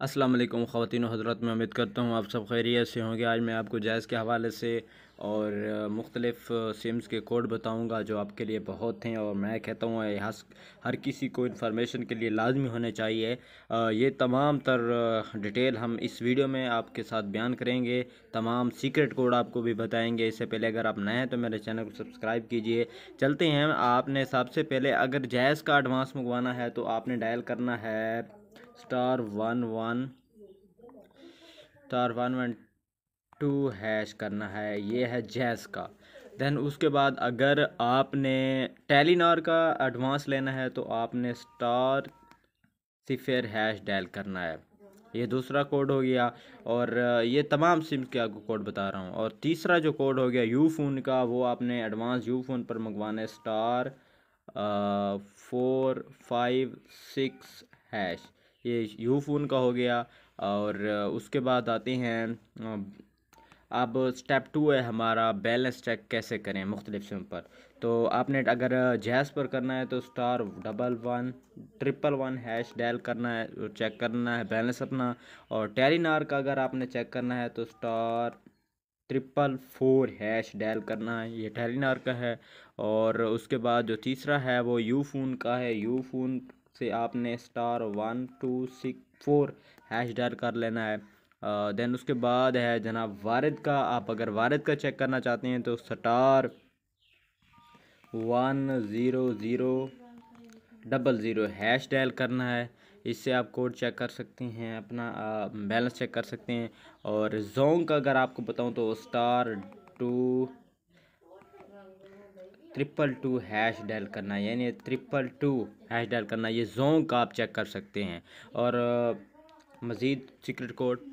अस्सलाम वालेकुम ख़वातीन हज़रत, मैं उम्मीद करता हूँ आप सब खैरियत से होंगे। आज मैं आपको जायज़ के हवाले से और मुख्तलिफ़ सिम्स के कोड बताऊँगा जो आपके लिए बहुत हैं और मैं कहता हूँ हर किसी को इन्फॉर्मेशन के लिए लाजमी होने चाहिए। ये तमाम तर डिटेल हम इस वीडियो में आपके साथ बयान करेंगे। तमाम सीक्रेट कोड आपको भी बताएँगे। इससे पहले अगर आप नए हैं तो मेरे चैनल को सब्सक्राइब कीजिए। चलते हैं। आपने सबसे पहले, अगर जायज़ का एडवांस मंगवाना है तो आपने डायल करना है star one one, star one one two hash करना है, ये है जैस का। देन उसके बाद अगर आपने टेलीनार का एडवांस लेना है तो आपने स्टार सिफेर हैश डायल करना है। ये दूसरा कोड हो गया, और ये तमाम सिम्स के आपको कोड बता रहा हूँ। और तीसरा जो कोड हो गया यू फ़ोन का, वो आपने एडवांस यू फ़ोन पर मंगवाना है, star four, five, six hash. ये यू फ़ोन का हो गया और उसके बाद आते हैं, अब स्टेप टू है हमारा बैलेंस चेक कैसे करें मुख्तलिफ़ सिम पर। तो आपने अगर जैस पर करना है तो star double one, triple one hash dial करना है, चेक करना है बैलेंस अपना। और टेलीनार का अगर आपने चेक करना है तो star triple four hash dial करना है, ये टेलीनार का है। और उसके बाद जो तीसरा है वो यू फ़ोन का है, यू फ़ोन से आपने star one two six four hash dial कर लेना है। देन उसके बाद है जनाब वारद का। आप अगर वारद का चेक करना चाहते हैं तो star one zero zero double zero hash dial करना है। इससे आप कोड चेक कर सकते हैं, अपना बैलेंस चेक कर सकते हैं। और जोंग का अगर आपको बताऊँ तो star two triple two hash dial करना यानी ट्रिपल टू हैश डायल करना ये जोंक आप चेक कर सकते हैं। और मज़ीद सीक्रेट कोड